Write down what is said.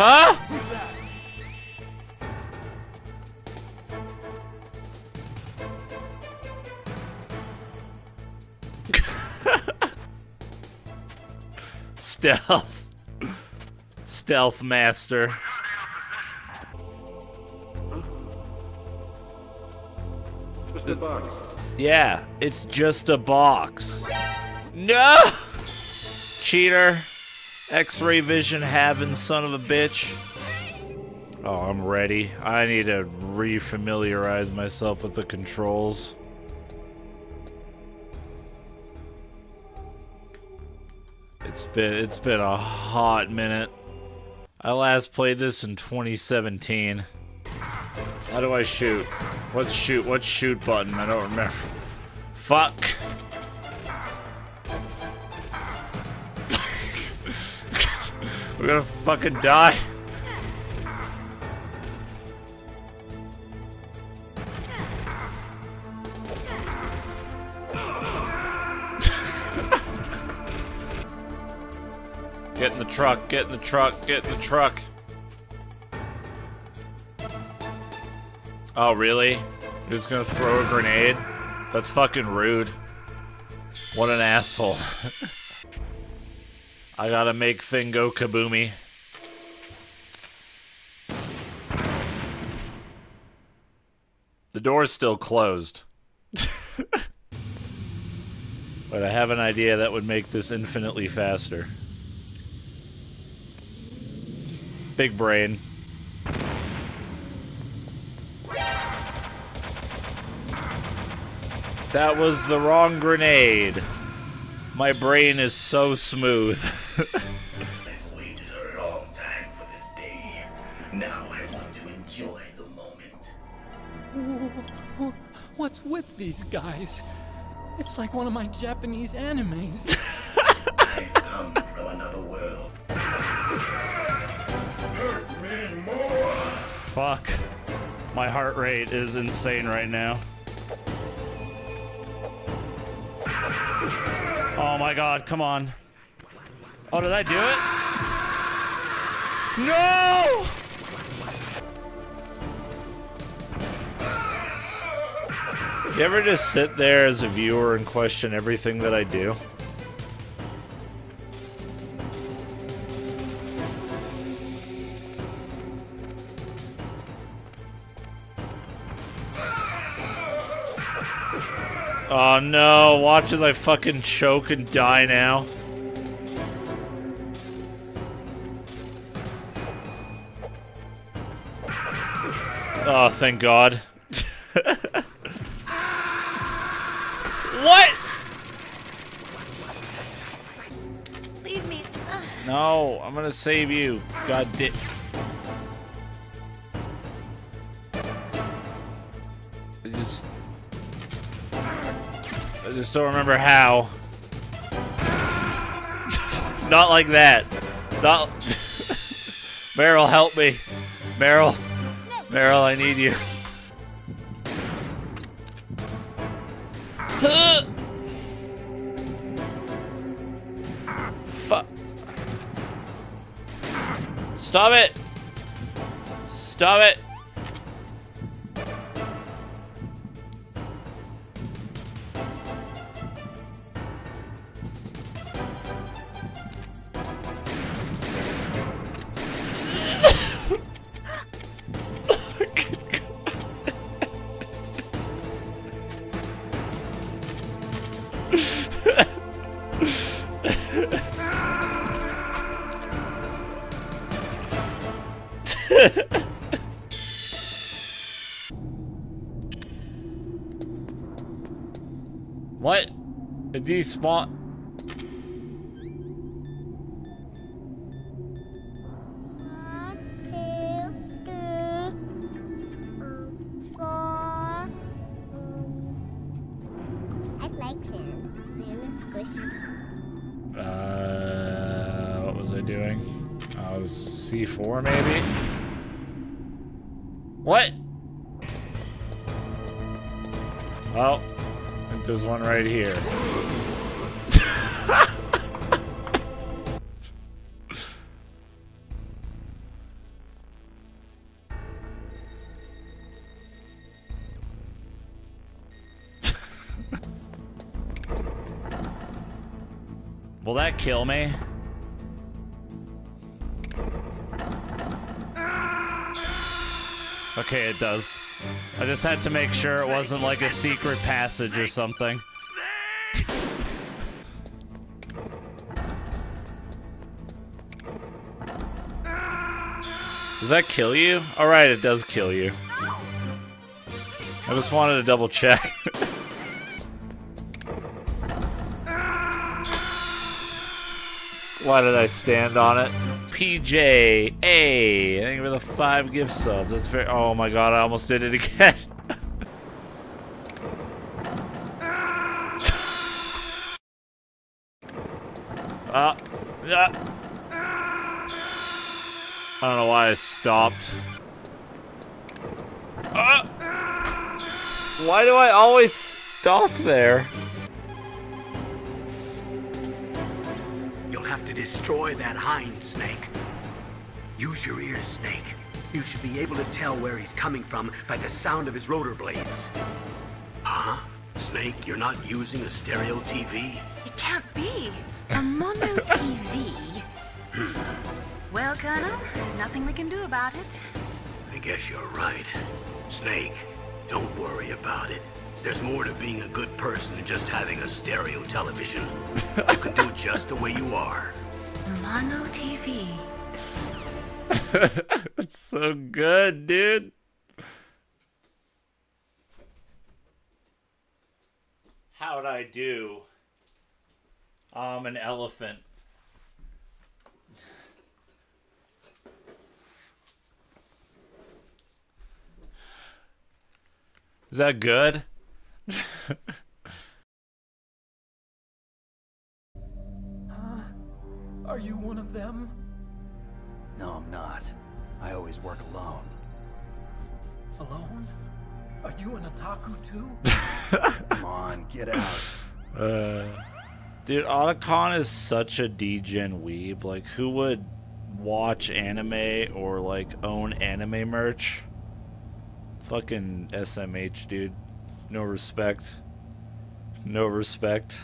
Huh? Stealth. Stealth master. Just a box. Yeah, it's just a box. No! Cheater. X-ray vision having son of a bitch. Oh, I'm ready. I need to refamiliarize myself with the controls. It's been it's been a hot minute. I last played this in 2017. How do I shoot? What's shoot? What's shoot button? I don't remember. Fuck. We're gonna fucking die. Get in the truck, get in the truck, get in the truck. Oh, really? You're just gonna throw a grenade? That's fucking rude. What an asshole. I gotta make thing go kaboomy. The door's still closed. but I have an idea that would make this infinitely faster. Big brain. That was the wrong grenade. My brain is so smooth. I've waited a long time for this day. Now I want to enjoy the moment. What's with these guys? It's like one of my Japanese animes. I've come from another world. Hurt me more! Fuck. My heart rate is insane right now. Oh my god, come on. Oh, did I do it? No! You ever just sit there as a viewer and question everything that I do? Oh no, watch as I fucking choke and die now. Oh, thank God. what? Leave me. No, I'm gonna save you. God di- I just... I just don't remember how. Not like that. Not... Meryl, help me. Meryl. Meryl, I need you. Fuck. Stop it! Stop it! Uh, what was I doing? I was C4 maybe? What? Oh, there's one right here. Will that kill me? Okay, it does. I just had to make sure it wasn't like a secret passage or something. Does that kill you? Alright, it does kill you. I just wanted to double check. Why did I stand on it? PJ A. Thank you for the five gift subs. That's very. Oh my god! I almost did it again. uh, uh. I don't know why I stopped. Uh. Why do I always stop there? Destroy that hind snake. Use your ears, Snake. You should be able to tell where he's coming from by the sound of his rotor blades. Huh? Snake, you're not using a stereo TV? It can't be. A mono TV. well, Colonel, there's nothing we can do about it. I guess you're right. Snake, don't worry about it. There's more to being a good person than just having a stereo television. you can do it just the way you are. Mono TV. It's so good, dude. How'd I do? I'm an elephant. Is that good? Are you one of them? No, I'm not. I always work alone. Alone? Are you an otaku too? Come on, get out. Uh, dude, Otacon is such a degen weeb. Like, who would watch anime or like own anime merch? Fucking SMH, dude. No respect. No respect.